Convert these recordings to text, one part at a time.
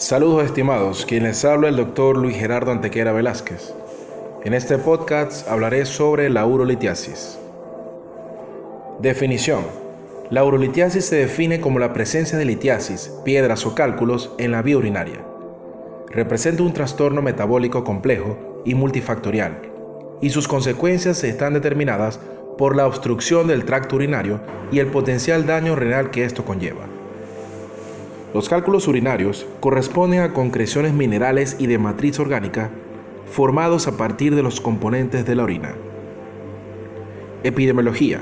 Saludos estimados, quien les el doctor Luis Gerardo Antequera Velázquez. En este podcast hablaré sobre la urolitiasis. Definición. La urolitiasis se define como la presencia de litiasis, piedras o cálculos en la vía urinaria. Representa un trastorno metabólico complejo y multifactorial, y sus consecuencias están determinadas por la obstrucción del tracto urinario y el potencial daño renal que esto conlleva. Los cálculos urinarios corresponden a concreciones minerales y de matriz orgánica formados a partir de los componentes de la orina. Epidemiología.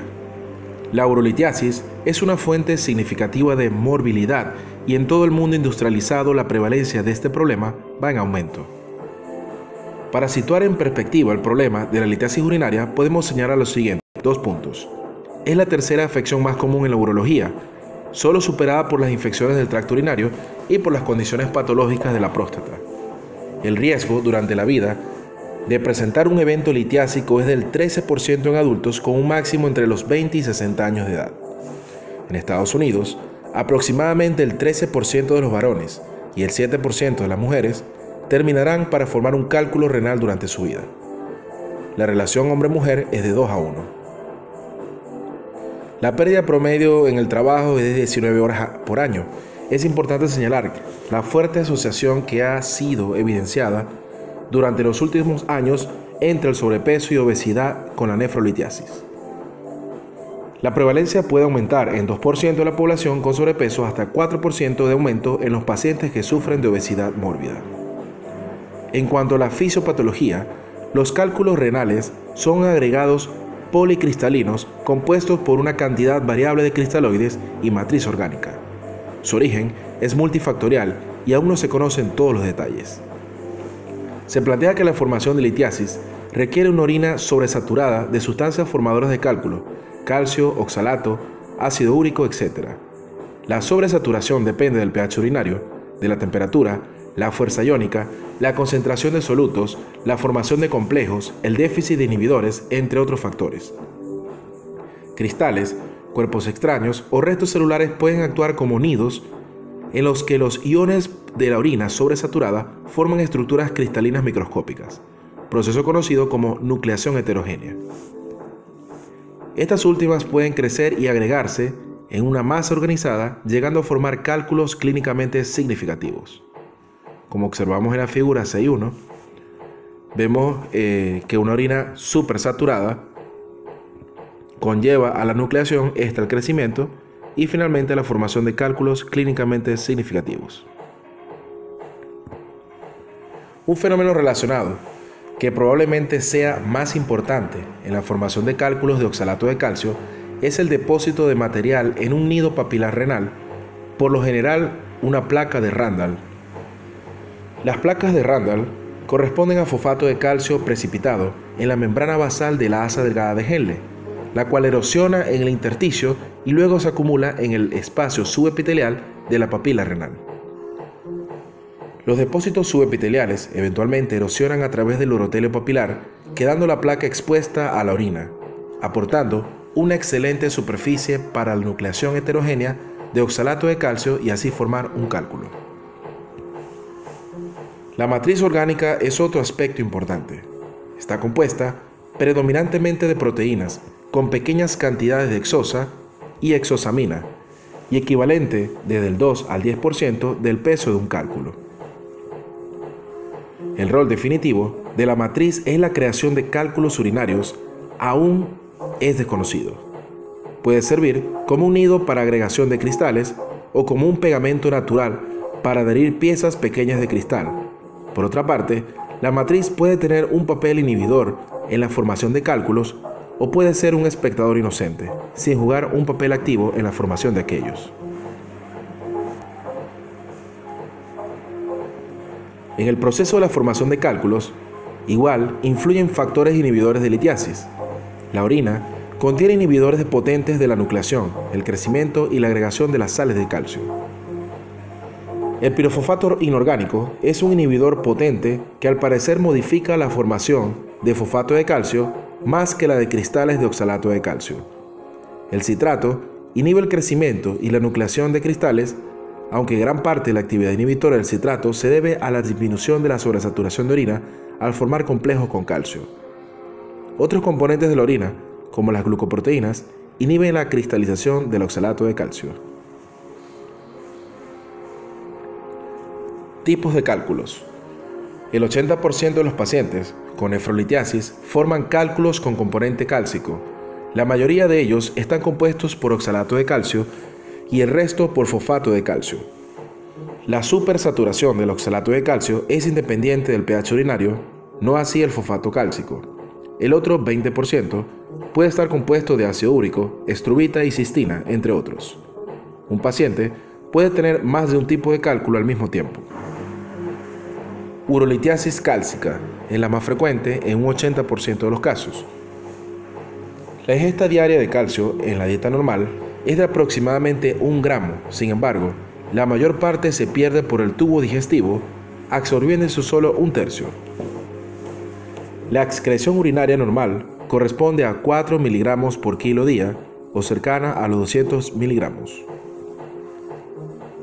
La urolitiasis es una fuente significativa de morbilidad y en todo el mundo industrializado la prevalencia de este problema va en aumento. Para situar en perspectiva el problema de la litiasis urinaria podemos señalar los siguientes dos puntos. Es la tercera afección más común en la urología, solo superada por las infecciones del tracto urinario y por las condiciones patológicas de la próstata. El riesgo durante la vida de presentar un evento litiásico es del 13% en adultos con un máximo entre los 20 y 60 años de edad. En Estados Unidos, aproximadamente el 13% de los varones y el 7% de las mujeres terminarán para formar un cálculo renal durante su vida. La relación hombre-mujer es de 2 a 1. La pérdida promedio en el trabajo es de 19 horas por año. Es importante señalar la fuerte asociación que ha sido evidenciada durante los últimos años entre el sobrepeso y obesidad con la nefrolitiasis. La prevalencia puede aumentar en 2% de la población con sobrepeso hasta 4% de aumento en los pacientes que sufren de obesidad mórbida. En cuanto a la fisiopatología, los cálculos renales son agregados policristalinos compuestos por una cantidad variable de cristaloides y matriz orgánica. Su origen es multifactorial y aún no se conocen todos los detalles. Se plantea que la formación de litiasis requiere una orina sobresaturada de sustancias formadoras de cálculo, calcio, oxalato, ácido úrico, etc. La sobresaturación depende del pH urinario, de la temperatura, la fuerza iónica, la concentración de solutos, la formación de complejos, el déficit de inhibidores, entre otros factores. Cristales, cuerpos extraños o restos celulares pueden actuar como nidos en los que los iones de la orina sobresaturada forman estructuras cristalinas microscópicas, proceso conocido como nucleación heterogénea. Estas últimas pueden crecer y agregarse en una masa organizada, llegando a formar cálculos clínicamente significativos como observamos en la figura 6.1, vemos eh, que una orina súper saturada conlleva a la nucleación, esta el crecimiento y finalmente la formación de cálculos clínicamente significativos. Un fenómeno relacionado que probablemente sea más importante en la formación de cálculos de oxalato de calcio es el depósito de material en un nido papilar renal, por lo general una placa de Randall las placas de Randall corresponden a fosfato de calcio precipitado en la membrana basal de la asa delgada de Henle, la cual erosiona en el intersticio y luego se acumula en el espacio subepitelial de la papila renal. Los depósitos subepiteliales eventualmente erosionan a través del urotelio papilar, quedando la placa expuesta a la orina, aportando una excelente superficie para la nucleación heterogénea de oxalato de calcio y así formar un cálculo. La matriz orgánica es otro aspecto importante. Está compuesta predominantemente de proteínas con pequeñas cantidades de exosa y exosamina y equivalente desde el 2 al 10% del peso de un cálculo. El rol definitivo de la matriz es la creación de cálculos urinarios, aún es desconocido. Puede servir como un nido para agregación de cristales o como un pegamento natural para adherir piezas pequeñas de cristal, por otra parte, la matriz puede tener un papel inhibidor en la formación de cálculos o puede ser un espectador inocente, sin jugar un papel activo en la formación de aquellos. En el proceso de la formación de cálculos, igual influyen factores inhibidores de litiasis. La orina contiene inhibidores potentes de la nucleación, el crecimiento y la agregación de las sales de calcio. El pirofosfato inorgánico es un inhibidor potente que al parecer modifica la formación de fosfato de calcio más que la de cristales de oxalato de calcio. El citrato inhibe el crecimiento y la nucleación de cristales, aunque gran parte de la actividad inhibitora del citrato se debe a la disminución de la sobresaturación de orina al formar complejos con calcio. Otros componentes de la orina, como las glucoproteínas, inhiben la cristalización del oxalato de calcio. Tipos de cálculos. El 80% de los pacientes con nefrolitiasis forman cálculos con componente cálcico. La mayoría de ellos están compuestos por oxalato de calcio y el resto por fosfato de calcio. La supersaturación del oxalato de calcio es independiente del pH urinario, no así el fosfato cálcico. El otro 20% puede estar compuesto de ácido úrico, estrubita y cistina, entre otros. Un paciente puede tener más de un tipo de cálculo al mismo tiempo. Urolitiasis cálcica es la más frecuente en un 80% de los casos. La ingesta diaria de calcio en la dieta normal es de aproximadamente un gramo. Sin embargo, la mayor parte se pierde por el tubo digestivo, absorbiéndose solo un tercio. La excreción urinaria normal corresponde a 4 miligramos por kilo día o cercana a los 200 miligramos.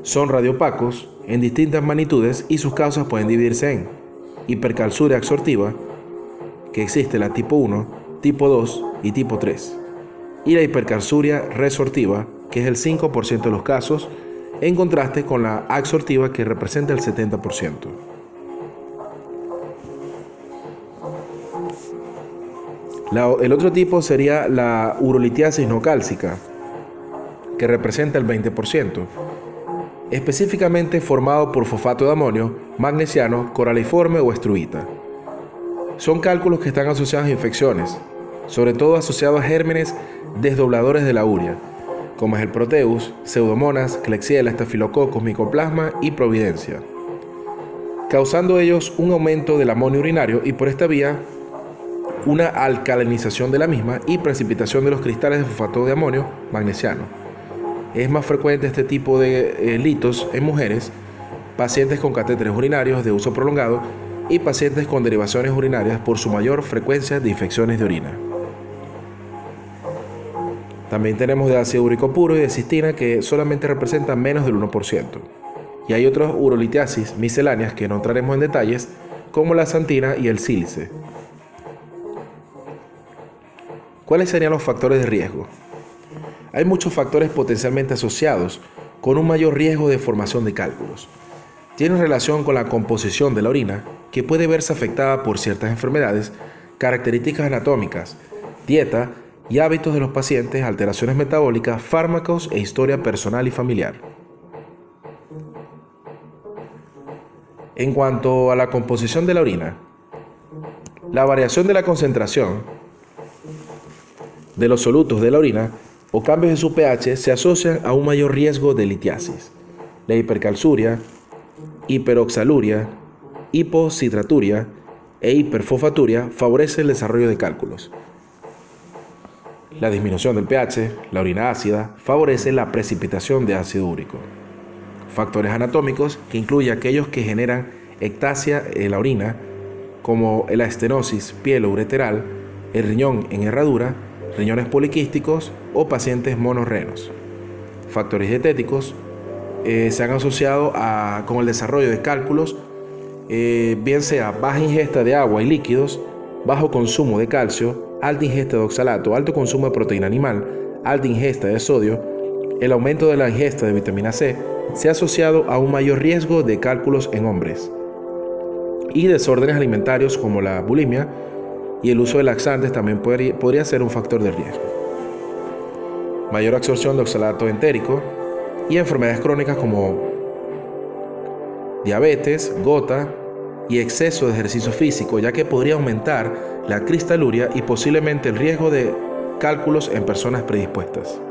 Son radiopacos en distintas magnitudes y sus causas pueden dividirse en hipercalzuria absortiva, que existe la tipo 1, tipo 2 y tipo 3 y la hipercalzuria resortiva, que es el 5% de los casos, en contraste con la absortiva que representa el 70%. el otro tipo sería la urolitiasis no cálcica, que representa el 20%, específicamente formado por fosfato de amonio, magnesiano, coraliforme o estruita. Son cálculos que están asociados a infecciones, sobre todo asociados a gérmenes desdobladores de la urea, como es el Proteus, Pseudomonas, Klebsiella, Staphylococcus, Mycoplasma y Providencia, causando ellos un aumento del amonio urinario y por esta vía una alcalinización de la misma y precipitación de los cristales de fosfato de amonio magnesiano. Es más frecuente este tipo de eh, litos en mujeres, pacientes con catéteres urinarios de uso prolongado y pacientes con derivaciones urinarias por su mayor frecuencia de infecciones de orina. También tenemos de ácido úrico puro y de cistina que solamente representan menos del 1%. Y hay otras urolitiasis misceláneas que no entraremos en detalles, como la santina y el sílice. ¿Cuáles serían los factores de riesgo? Hay muchos factores potencialmente asociados con un mayor riesgo de formación de cálculos. Tiene relación con la composición de la orina, que puede verse afectada por ciertas enfermedades, características anatómicas, dieta, y hábitos de los pacientes, alteraciones metabólicas, fármacos e historia personal y familiar. En cuanto a la composición de la orina, la variación de la concentración de los solutos de la orina o cambios en su pH se asocian a un mayor riesgo de litiasis. La hipercalzuria, hiperoxaluria, hipocitraturia e hiperfosfaturia favorecen el desarrollo de cálculos. La disminución del pH, la orina ácida, favorece la precipitación de ácido úrico. Factores anatómicos que incluyen aquellos que generan ectasia en la orina, como la estenosis pielo-ureteral, el riñón en herradura, riñones poliquísticos o pacientes monorrenos. Factores dietéticos eh, se han asociado con el desarrollo de cálculos, eh, bien sea baja ingesta de agua y líquidos, bajo consumo de calcio, alta ingesta de oxalato, alto consumo de proteína animal, alta ingesta de sodio, el aumento de la ingesta de vitamina C se ha asociado a un mayor riesgo de cálculos en hombres. Y desórdenes alimentarios como la bulimia y el uso de laxantes también podría, ser un factor de riesgo. Mayor absorción de oxalato entérico y enfermedades crónicas como diabetes, gota y exceso de ejercicio físico, ya que podría aumentar la cristaluria y posiblemente el riesgo de cálculos en personas predispuestas.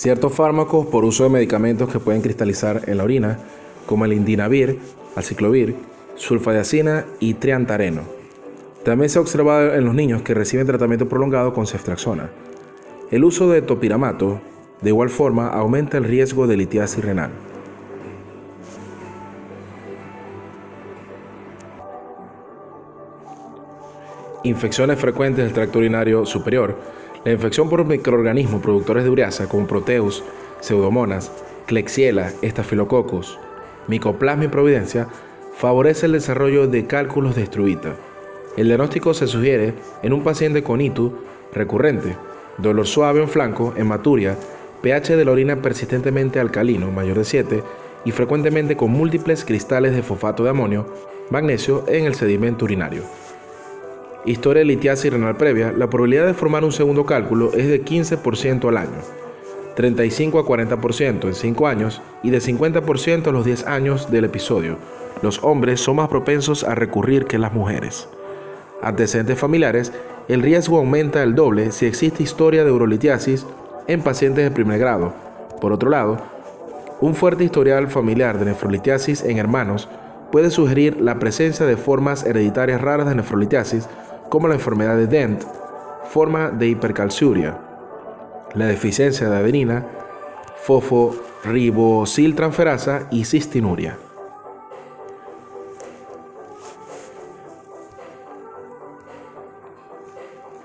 Ciertos fármacos por uso de medicamentos que pueden cristalizar en la orina, como el indinavir, aciclovir, sulfadiacina y triantareno. También se ha observado en los niños que reciben tratamiento prolongado con ceftraxona. El uso de topiramato, de igual forma, aumenta el riesgo de litiasis renal. infecciones frecuentes del tracto urinario superior, la infección por microorganismos productores de ureasa como Proteus, Pseudomonas, Klebsiella, Staphylococcus, Mycoplasma y Providencia favorece el desarrollo de cálculos de estruvita. El diagnóstico se sugiere en un paciente con ITU recurrente, dolor suave en flanco, hematuria, pH de la orina persistentemente alcalino, mayor de 7, y frecuentemente con múltiples cristales de fosfato de amonio, magnesio en el sedimento urinario. Historia de litiasis renal previa, la probabilidad de formar un segundo cálculo es de 15% al año, 35 a 40% en 5 años y de 50% a los 10 años del episodio. Los hombres son más propensos a recurrir que las mujeres. Antecedentes familiares, el riesgo aumenta el doble si existe historia de urolitiasis en pacientes de primer grado. Por otro lado, un fuerte historial familiar de nefrolitiasis en hermanos puede sugerir la presencia de formas hereditarias raras de nefrolitiasis, como la enfermedad de Dent, forma de hipercalciuria, la deficiencia de adenina, fosforibosiltransferasa y cistinuria.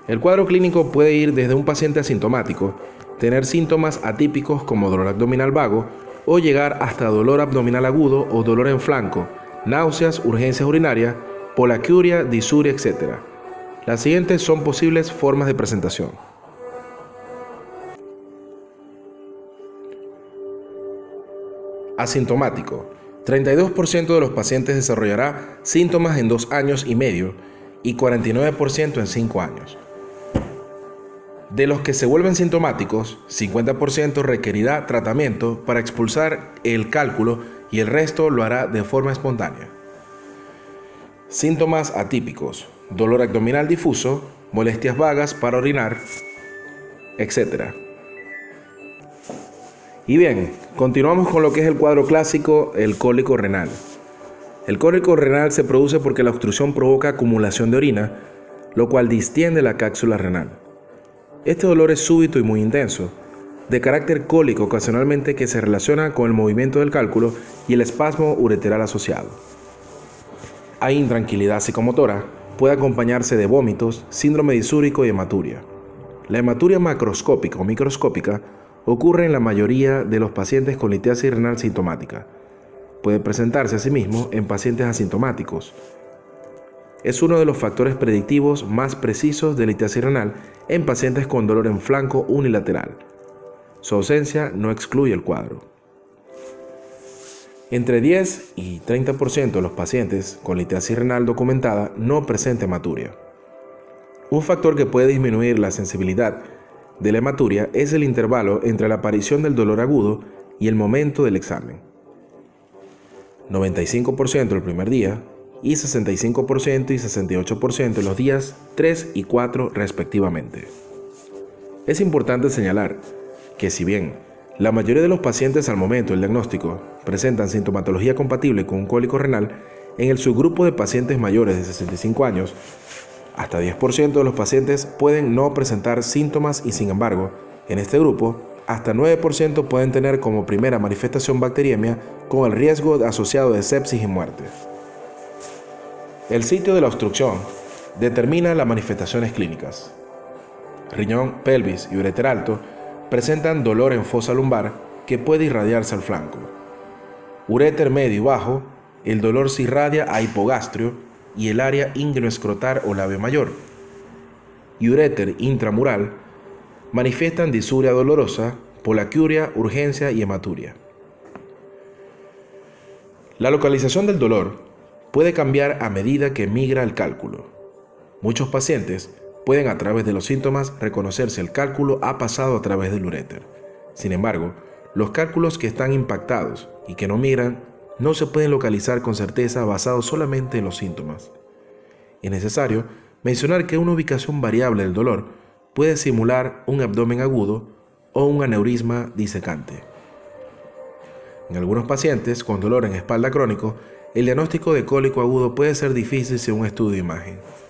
El cuadro clínico puede ir desde un paciente asintomático, tener síntomas atípicos como dolor abdominal vago, o llegar hasta dolor abdominal agudo o dolor en flanco, náuseas, urgencias urinarias, polacuria, disuria, etc. Las siguientes son posibles formas de presentación. Asintomático. 32% de los pacientes desarrollará síntomas en dos años y medio y 49% en cinco años. De los que se vuelven sintomáticos, 50% requerirá tratamiento para expulsar el cálculo y el resto lo hará de forma espontánea. Síntomas atípicos, dolor abdominal difuso, molestias vagas para orinar, etc. Y bien, continuamos con lo que es el cuadro clásico, el cólico renal. El cólico renal se produce porque la obstrucción provoca acumulación de orina, lo cual distiende la cápsula renal. Este dolor es súbito y muy intenso, de carácter cólico ocasionalmente que se relaciona con el movimiento del cálculo y el espasmo ureteral asociado. Hay intranquilidad psicomotora, puede acompañarse de vómitos, síndrome disúrico y hematuria. La hematuria macroscópica o microscópica ocurre en la mayoría de los pacientes con litiasis renal sintomática. Puede presentarse asimismo en pacientes asintomáticos, es uno de los factores predictivos más precisos de litiasis renal en pacientes con dolor en flanco unilateral. Su ausencia no excluye el cuadro. Entre 10 y 30% de los pacientes con litiasis renal documentada no presenta hematuria. Un factor que puede disminuir la sensibilidad de la hematuria es el intervalo entre la aparición del dolor agudo y el momento del examen. 95% el primer día, y 65% y 68% en los días 3 y 4 respectivamente. Es importante señalar que si bien la mayoría de los pacientes al momento del diagnóstico presentan sintomatología compatible con un cólico renal, en el subgrupo de pacientes mayores de 65 años, hasta 10% de los pacientes pueden no presentar síntomas y sin embargo, en este grupo, hasta 9% pueden tener como primera manifestación bacteriemia con el riesgo asociado de sepsis y muerte. El sitio de la obstrucción determina las manifestaciones clínicas. Riñón, pelvis y ureter alto presentan dolor en fosa lumbar que puede irradiarse al flanco. Ureter medio y bajo, el dolor se irradia a hipogastrio y el área inguinoescrotal o labio mayor. Y ureter intramural manifiestan disuria dolorosa, polacuria, urgencia y hematuria. La localización del dolor puede cambiar a medida que migra el cálculo. Muchos pacientes pueden a través de los síntomas reconocer si el cálculo ha pasado a través del uréter. Sin embargo, los cálculos que están impactados y que no migran no se pueden localizar con certeza basados solamente en los síntomas. Es necesario mencionar que una ubicación variable del dolor puede simular un abdomen agudo o un aneurisma disecante. En algunos pacientes con dolor en espalda crónico, el diagnóstico de cólico agudo puede ser difícil sin un estudio de imagen.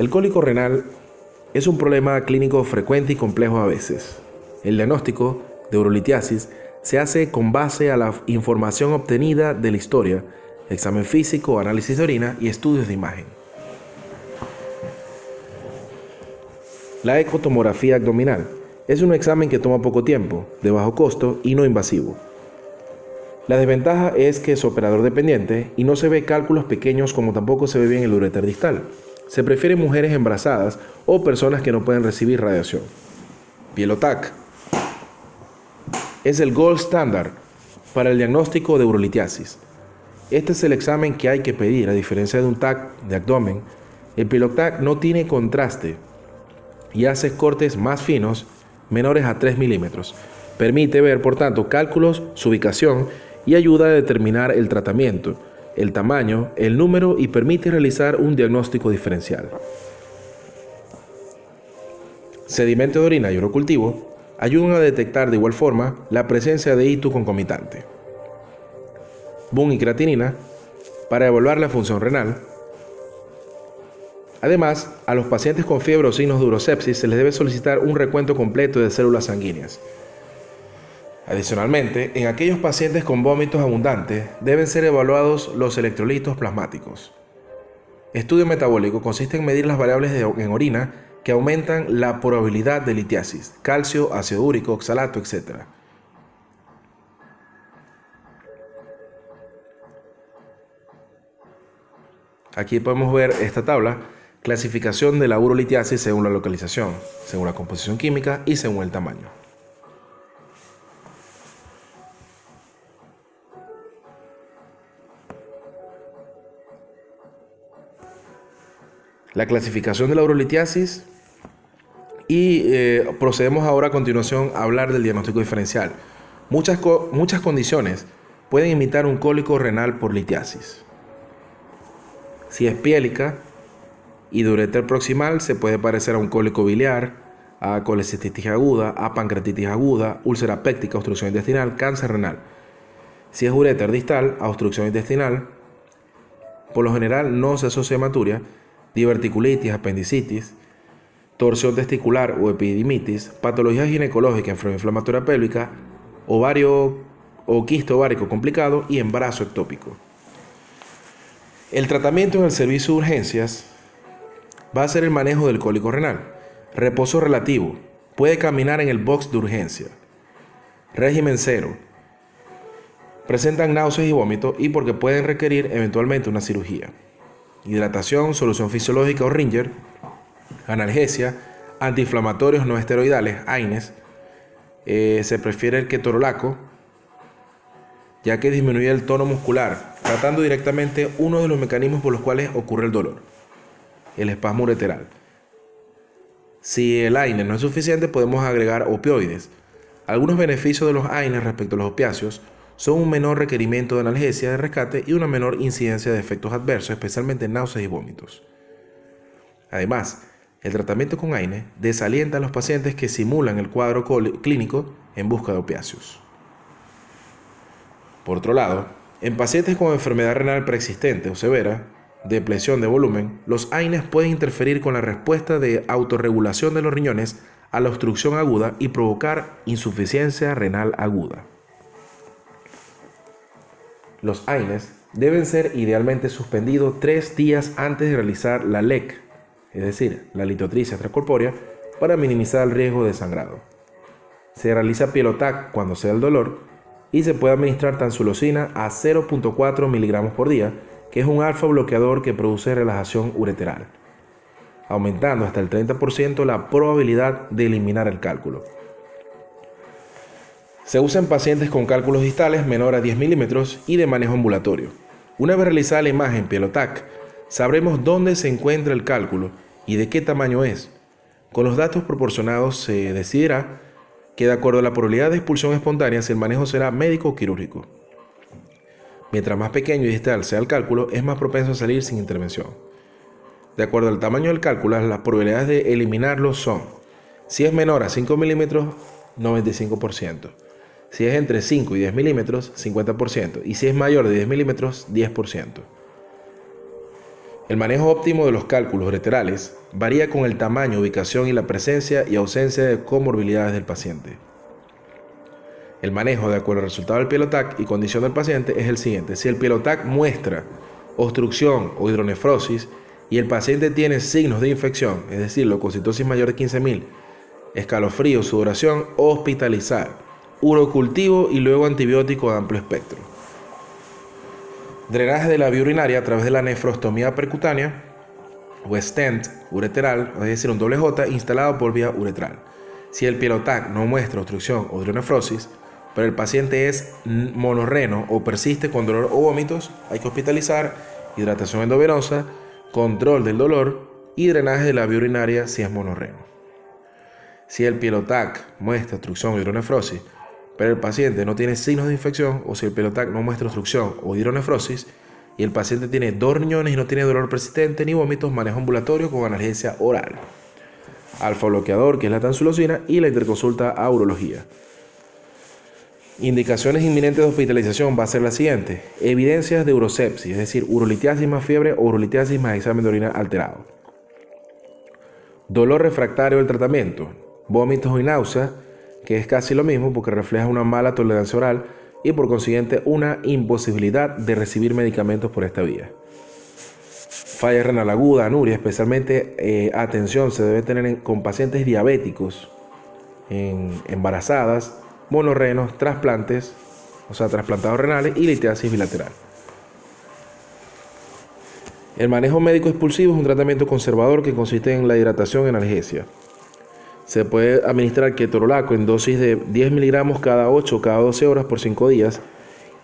El cólico renal es un problema clínico frecuente y complejo a veces. El diagnóstico de urolitiasis se hace con base a la información obtenida de la historia, examen físico, análisis de orina y estudios de imagen. La ecotomografía abdominal es un examen que toma poco tiempo, de bajo costo y no invasivo. La desventaja es que es operador dependiente y no se ve cálculos pequeños como tampoco se ve bien el ureter distal. Se prefieren mujeres embarazadas o personas que no pueden recibir radiación. Pielotac es el gold standard para el diagnóstico de urolitiasis. Este es el examen que hay que pedir, a diferencia de un TAC de abdomen. El Pielotac no tiene contraste y hace cortes más finos, menores a 3 milímetros. Permite ver, por tanto, cálculos, su ubicación y ayuda a determinar el tratamiento, el tamaño, el número y permite realizar un diagnóstico diferencial. Sedimento de orina y urocultivo ayudan a detectar de igual forma la presencia de hito concomitante. BUN y creatinina para evaluar la función renal. Además, a los pacientes con fiebre o signos de urosepsis se les debe solicitar un recuento completo de células sanguíneas. Adicionalmente, en aquellos pacientes con vómitos abundantes deben ser evaluados los electrolitos plasmáticos. Estudio metabólico consiste en medir las variables en orina que aumentan la probabilidad de litiasis, calcio, ácido úrico, oxalato, etc. Aquí podemos ver esta tabla, clasificación de la urolitiasis según la localización, según la composición química y según el tamaño. La clasificación de la urolitiasis y eh, procedemos ahora a continuación a hablar del diagnóstico diferencial. Muchas, muchas condiciones pueden imitar un cólico renal por litiasis. Si es piélica y ureter proximal, se puede parecer a un cólico biliar, a colecistitis aguda, a pancreatitis aguda, úlcera péptica, obstrucción intestinal, cáncer renal. Si es ureter distal, a obstrucción intestinal, por lo general no se asocia hematuria, diverticulitis, apendicitis, torsión testicular o epidimitis, patología ginecológica, enfermedad inflamatoria pélvica, ovario o quisto ovárico complicado y embarazo ectópico. El tratamiento en el servicio de urgencias va a ser el manejo del cólico renal, reposo relativo, puede caminar en el box de urgencia, régimen cero, presentan náuseas y vómitos y porque pueden requerir eventualmente una cirugía hidratación, solución fisiológica o Ringer, analgesia, antiinflamatorios no esteroidales, AINES, eh, se prefiere el ketorolaco, ya que disminuye el tono muscular, tratando directamente uno de los mecanismos por los cuales ocurre el dolor, el espasmo ureteral. Si el AINES no es suficiente, podemos agregar opioides. Algunos beneficios de los AINES respecto a los opiáceos son un menor requerimiento de analgesia de rescate y una menor incidencia de efectos adversos, especialmente náuseas y vómitos. Además, el tratamiento con AINE desalienta a los pacientes que simulan el cuadro clínico en busca de opiáceos. Por otro lado, en pacientes con enfermedad renal preexistente o severa, depresión de volumen, los AINES pueden interferir con la respuesta de autorregulación de los riñones a la obstrucción aguda y provocar insuficiencia renal aguda. Los AINES deben ser idealmente suspendidos tres días antes de realizar la LEC, es decir, la litotricia extracorpórea, para minimizar el riesgo de sangrado. Se realiza pielotac cuando sea el dolor y se puede administrar tansulosina a 0.4 miligramos por día, que es un alfa bloqueador que produce relajación ureteral, aumentando hasta el 30% la probabilidad de eliminar el cálculo. Se usa en pacientes con cálculos distales menor a 10 milímetros y de manejo ambulatorio. Una vez realizada la imagen pielotac, sabremos dónde se encuentra el cálculo y de qué tamaño es. Con los datos proporcionados se decidirá que de acuerdo a la probabilidad de expulsión espontánea si el manejo será médico o quirúrgico. Mientras más pequeño y distal sea el cálculo, es más propenso a salir sin intervención. De acuerdo al tamaño del cálculo, las probabilidades de eliminarlo son, si es menor a 5 milímetros, 95%. Si es entre 5 y 10 milímetros, 50%. Y si es mayor de 10 milímetros, 10%. El manejo óptimo de los cálculos ureterales varía con el tamaño, ubicación y la presencia y ausencia de comorbilidades del paciente. El manejo de acuerdo al resultado del pielotac y condición del paciente es el siguiente. Si el pielotac muestra obstrucción o hidronefrosis y el paciente tiene signos de infección, es decir, leucocitosis mayor de 15.000, escalofrío, sudoración, hospitalizar, urocultivo y luego antibiótico de amplio espectro. Drenaje de la vía urinaria a través de la nefrostomía percutánea o stent ureteral, es decir, un doble J instalado por vía uretral. Si el pielotac no muestra obstrucción o hidronefrosis, pero el paciente es monorreno o persiste con dolor o vómitos, hay que hospitalizar, hidratación endovenosa, control del dolor y drenaje de la vía urinaria si es monorreno. Si el pielotac muestra obstrucción o hidronefrosis, pero el paciente no tiene signos de infección, o si el pielotac no muestra obstrucción o hidronefrosis, y el paciente tiene dos riñones y no tiene dolor persistente ni vómitos, manejo ambulatorio con analgesia oral. Alfa bloqueador, que es la tansulosina, y la interconsulta a urología. Indicaciones inminentes de hospitalización va a ser la siguiente. Evidencias de urosepsis, es decir, urolitiasis más fiebre o urolitiasis más examen de orina alterado. Dolor refractario del tratamiento, vómitos y náuseas, que es casi lo mismo porque refleja una mala tolerancia oral y por consiguiente una imposibilidad de recibir medicamentos por esta vía. Falla renal aguda, anuria, especialmente eh, atención se debe tener con pacientes diabéticos, embarazadas, monorrenos, trasplantes, o sea, trasplantados renales y litiasis bilateral. El manejo médico expulsivo es un tratamiento conservador que consiste en la hidratación en analgesia. Se puede administrar ketorolaco en dosis de 10 miligramos cada 8 o cada 12 horas por 5 días.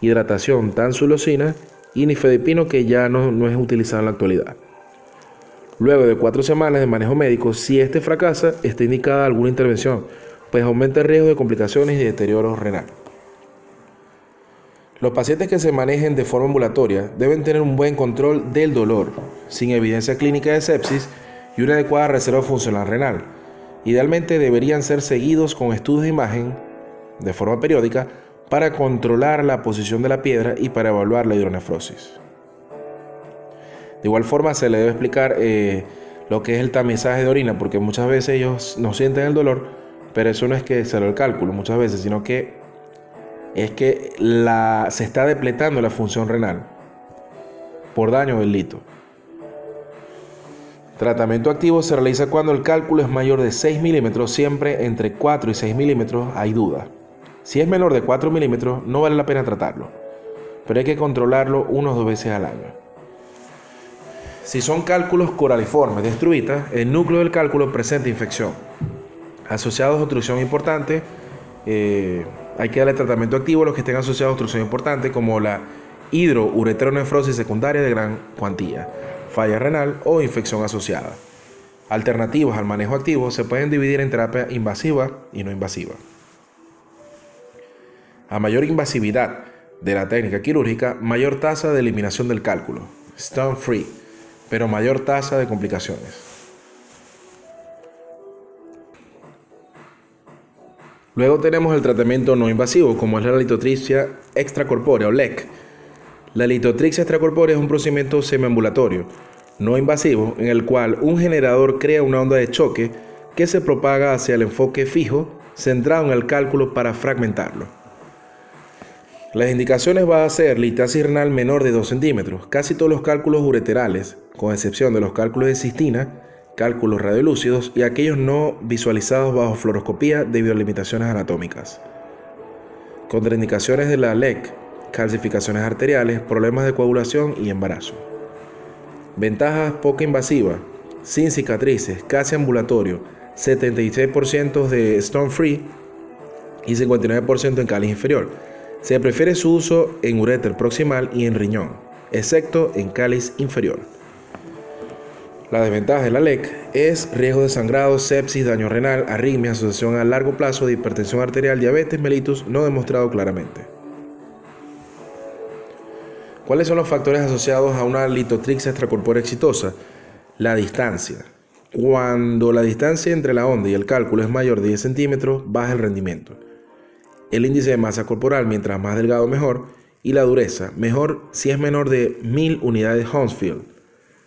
Hidratación tansulosina y nifedipino que ya no, no es utilizado en la actualidad. Luego de 4 semanas de manejo médico, si este fracasa, está indicada alguna intervención pues aumenta el riesgo de complicaciones y deterioro renal. Los pacientes que se manejen de forma ambulatoria deben tener un buen control del dolor, sin evidencia clínica de sepsis y una adecuada reserva funcional renal. Idealmente deberían ser seguidos con estudios de imagen de forma periódica para controlar la posición de la piedra y para evaluar la hidronefrosis. De igual forma se le debe explicar eh, lo que es el tamizaje de orina, porque muchas veces ellos no sienten el dolor, pero eso no es que se lo el cálculo muchas veces, sino que es que se está depletando la función renal por daño del lito. Tratamiento activo se realiza cuando el cálculo es mayor de 6 milímetros, siempre entre 4 y 6 milímetros hay duda. Si es menor de 4 milímetros, no vale la pena tratarlo, pero hay que controlarlo unos dos veces al año. Si son cálculos coraliformes de el núcleo del cálculo presenta infección asociados a obstrucción importante, eh, hay que darle tratamiento activo a los que estén asociados a obstrucción importante, como la hidroureteronefrosis secundaria de gran cuantía, falla renal o infección asociada. Alternativas al manejo activo se pueden dividir en terapia invasiva y no invasiva. A mayor invasividad de la técnica quirúrgica, mayor tasa de eliminación del cálculo, stone free, pero mayor tasa de complicaciones. Luego tenemos el tratamiento no invasivo, como es la litotripsia extracorpórea o LEC. La litotripsia extracorpórea es un procedimiento semiambulatorio, no invasivo, en el cual un generador crea una onda de choque que se propaga hacia el enfoque fijo, centrado en el cálculo para fragmentarlo. Las indicaciones van a ser litasis renal menor de 2 centímetros. Casi todos los cálculos ureterales, con excepción de los cálculos de cistina, cálculos radiolúcidos y aquellos no visualizados bajo fluoroscopía debido a limitaciones anatómicas. Contraindicaciones de la LEC, calcificaciones arteriales, problemas de coagulación y embarazo. Ventajas poco invasivas, sin cicatrices, casi ambulatorio, 76% de stone free y 59% en cáliz inferior. Se prefiere su uso en uréter proximal y en riñón, excepto en cáliz inferior. La desventaja de la LEC es riesgo de sangrado, sepsis, daño renal, arritmia, asociación a largo plazo de hipertensión arterial, diabetes, mellitus no demostrado claramente. ¿Cuáles son los factores asociados a una litotrixia extracorpórea exitosa? La distancia. Cuando la distancia entre la onda y el cálculo es mayor de 10 centímetros, baja el rendimiento. El índice de masa corporal, mientras más delgado mejor, y la dureza, mejor si es menor de 1000 unidades Hounsfield.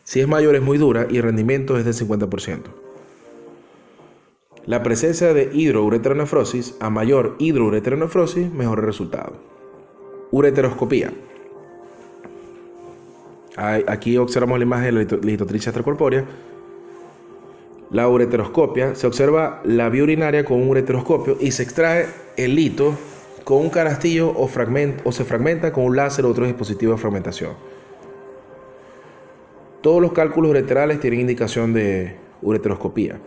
Si es mayor es muy dura y el rendimiento es del 50%. La presencia de hidroureteronefrosis, a mayor hidroureteronefrosis, mejor resultado. Ureteroscopía. Aquí observamos la imagen de la litotricia extracorpórea. La ureteroscopia se observa la vía urinaria con un ureteroscopio y se extrae el lito con un canastillo o, se fragmenta con un láser o otro dispositivo de fragmentación. Todos los cálculos ureterales tienen indicación de ureteroscopía.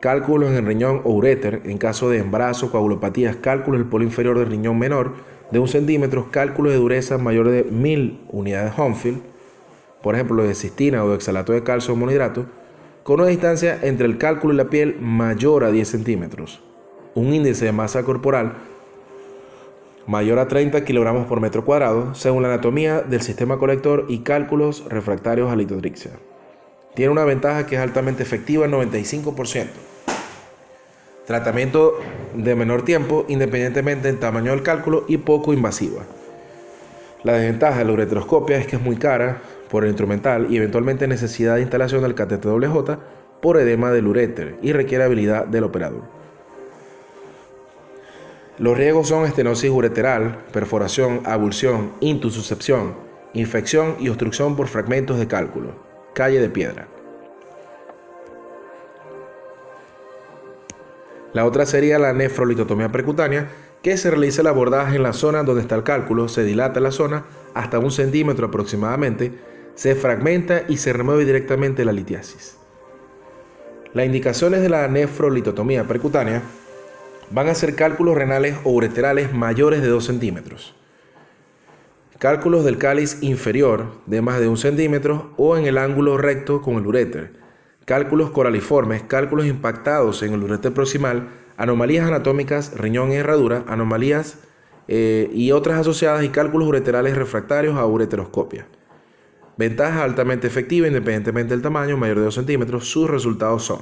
Cálculos en el riñón o uréter, en caso de embarazo, coagulopatías, cálculos del polo inferior del riñón menor de un centímetro, cálculos de dureza mayor de 1000 unidades Honfield, por ejemplo de cistina o de oxalato de calcio o monohidrato, con una distancia entre el cálculo y la piel mayor a 10 centímetros, un índice de masa corporal mayor a 30 kilogramos por metro cuadrado, según la anatomía del sistema colector y cálculos refractarios a litotrixia. Tiene una ventaja que es altamente efectiva, 95%. Tratamiento de menor tiempo, independientemente del tamaño del cálculo y poco invasiva. La desventaja de la ureteroscopia es que es muy cara por el instrumental y eventualmente necesidad de instalación del catéter WJ por edema del uréter y requiere habilidad del operador. Los riesgos son estenosis ureteral, perforación, abulsión, intususcepción, infección y obstrucción por fragmentos de cálculo. Calle de piedra. La otra sería la nefrolitotomía percutánea, que se realiza el abordaje en la zona donde está el cálculo, se dilata la zona hasta un centímetro aproximadamente, se fragmenta y se remueve directamente la litiasis. Las indicaciones de la nefrolitotomía percutánea van a ser cálculos renales o ureterales mayores de 2 centímetros. Cálculos del cáliz inferior de más de 1 centímetro o en el ángulo recto con el uréter. Cálculos coraliformes, cálculos impactados en el uréter proximal, anomalías anatómicas, riñón y herradura, anomalías eh, y otras asociadas y cálculos ureterales refractarios a ureteroscopia. Ventaja altamente efectiva independientemente del tamaño, mayor de 2 centímetros. Sus resultados son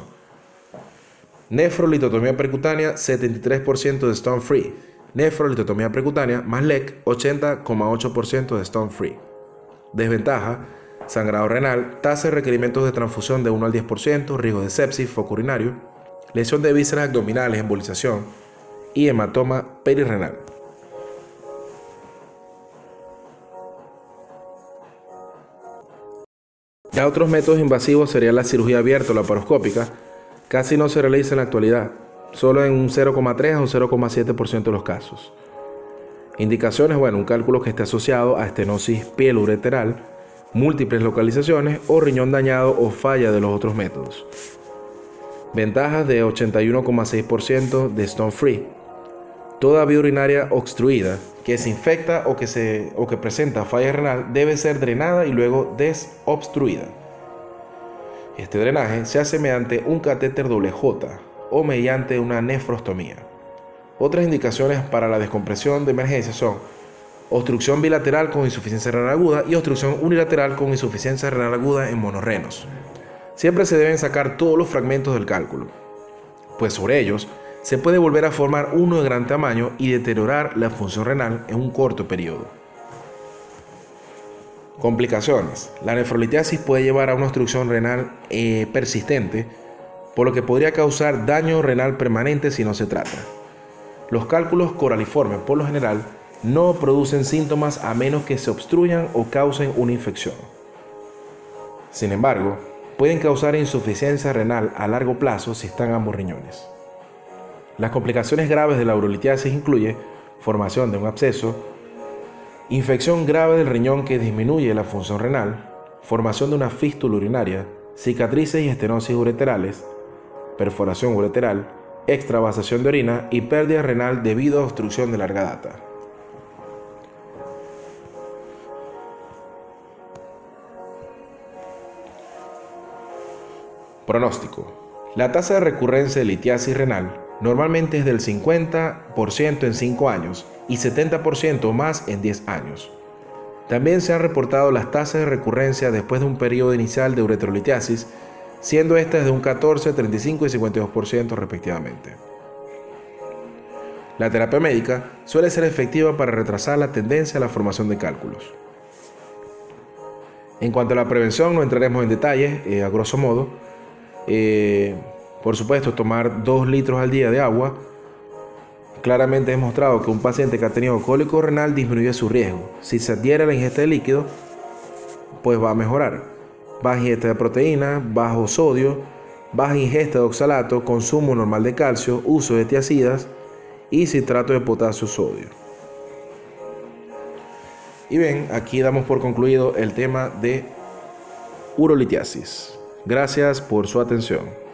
Nefrolitotomía percutánea, 73% de stone free. Nefrolitotomía percutánea más LEC, 80,8% de stone free. Desventaja, sangrado renal, tasa de requerimientos de transfusión de 1 al 10%, riesgo de sepsis, foco urinario, lesión de vísceras abdominales, embolización y hematoma perirrenal. Ya otros métodos invasivos serían la cirugía abierta o laparoscópica, casi no se realiza en la actualidad, solo en un 0,3 a un 0,7% de los casos. Indicaciones, bueno, un cálculo que esté asociado a estenosis piel ureteral, múltiples localizaciones o riñón dañado o falla de los otros métodos. Ventajas de 81,6% de stone free. Toda vía urinaria obstruida que se infecta o que, se, o que presenta falla renal debe ser drenada y luego desobstruida. Este drenaje se hace mediante un catéter J o mediante una nefrostomía. Otras indicaciones para la descompresión de emergencia son obstrucción bilateral con insuficiencia renal aguda y obstrucción unilateral con insuficiencia renal aguda en monorrenos. Siempre se deben sacar todos los fragmentos del cálculo, pues sobre ellos se puede volver a formar uno de gran tamaño y deteriorar la función renal en un corto periodo. Complicaciones. La nefrolitiasis puede llevar a una obstrucción renal eh, persistente, por lo que podría causar daño renal permanente si no se trata. Los cálculos coraliformes, por lo general, no producen síntomas a menos que se obstruyan o causen una infección. Sin embargo, pueden causar insuficiencia renal a largo plazo si están ambos riñones. Las complicaciones graves de la urolitiasis incluyen formación de un absceso, Infección grave del riñón que disminuye la función renal, formación de una fístula urinaria, cicatrices y estenosis ureterales, perforación ureteral, extravasación de orina y pérdida renal debido a obstrucción de larga data. Pronóstico. La tasa de recurrencia de litiasis renal normalmente es del 50% en 5 años y 70% más en 10 años. También se han reportado las tasas de recurrencia después de un periodo inicial de uretrolitiasis, siendo estas de un 14, 35 y 52% respectivamente. La terapia médica suele ser efectiva para retrasar la tendencia a la formación de cálculos. En cuanto a la prevención, no entraremos en detalles, eh, a grosso modo, eh, Por supuesto, tomar 2 litros al día de agua. Claramente es demostrado que un paciente que ha tenido cólico renal disminuye su riesgo. Si se adhiere a la ingesta de líquido, pues va a mejorar. Baja ingesta de proteína, bajo sodio, baja ingesta de oxalato, consumo normal de calcio, uso de tiacidas y citrato de potasio sodio. Y ven, aquí damos por concluido el tema de urolitiasis. Gracias por su atención.